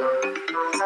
Música